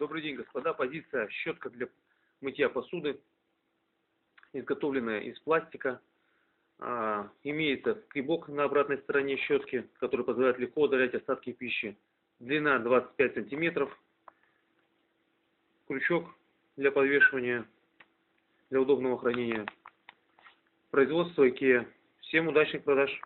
Добрый день, господа. Позиция щетка для мытья посуды, изготовленная из пластика. А, имеется скребок на обратной стороне щетки, который позволяет легко удалять остатки пищи. Длина 25 сантиметров. Крючок для подвешивания, для удобного хранения. Производство IKEA. Всем удачных продаж!